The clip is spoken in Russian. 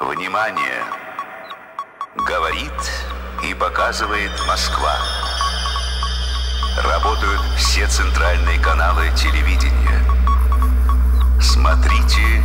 Внимание! Говорит и показывает Москва. Работают все центральные каналы телевидения. Смотрите.